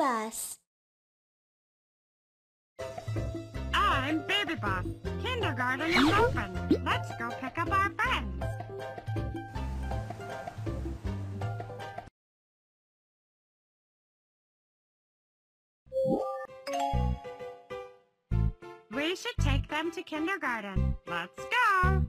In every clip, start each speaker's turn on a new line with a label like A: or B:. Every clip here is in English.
A: Bus.
B: I'm Baby Bus. Kindergarten is open. Let's go pick up our friends. We should take them to kindergarten. Let's go.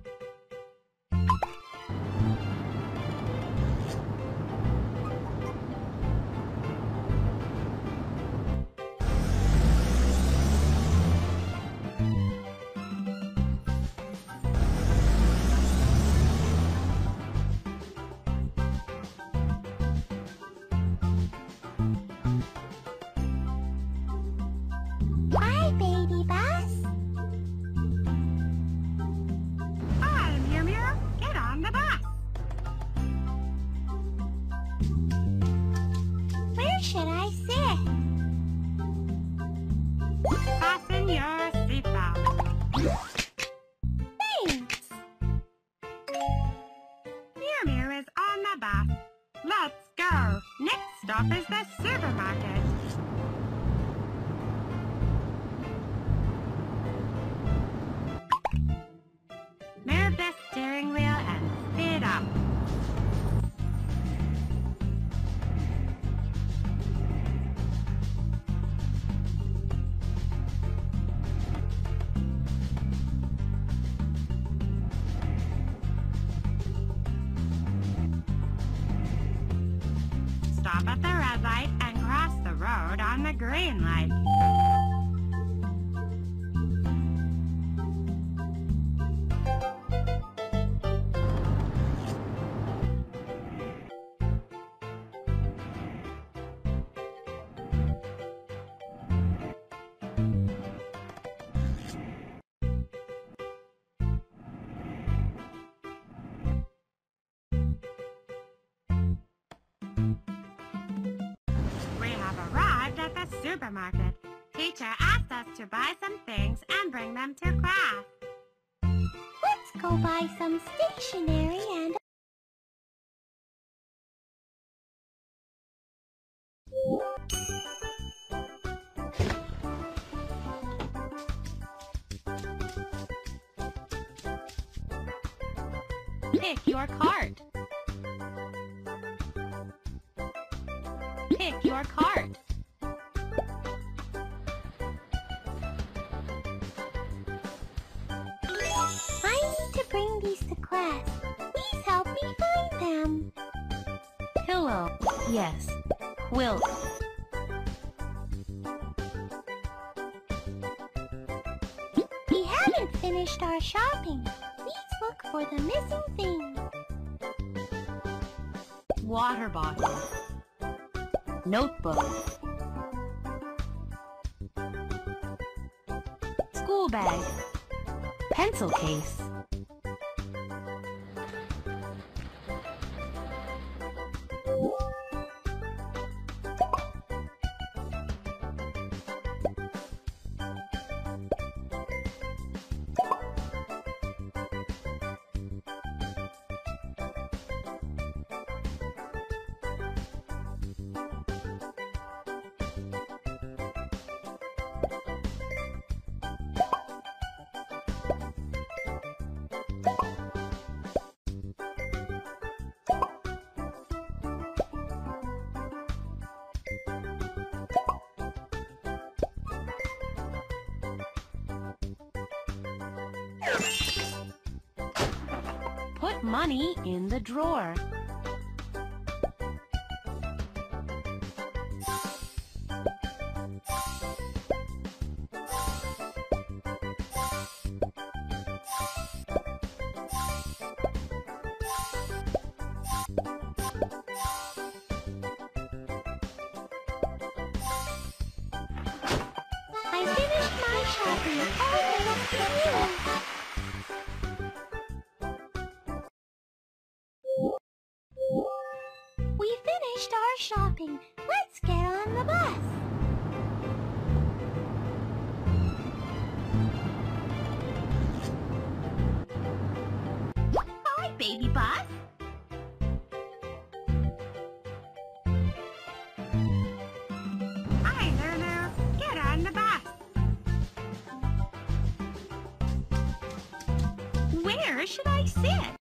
A: Should
B: Stop at the red light and cross the road on the green light. Supermarket. Teacher asked us to buy some things and bring them to class.
A: Let's go buy some stationery and...
B: Pick your cart. Pick your cart.
C: Yes. Quilt.
A: We haven't finished our shopping. Please look for the missing thing.
C: Water bottle. Notebook. School bag. Pencil case. Put money in the drawer.
A: finished our shopping. Let's get on the bus. baby bus. Hi, Lulu. Get on the
C: bus.
B: Where should I sit?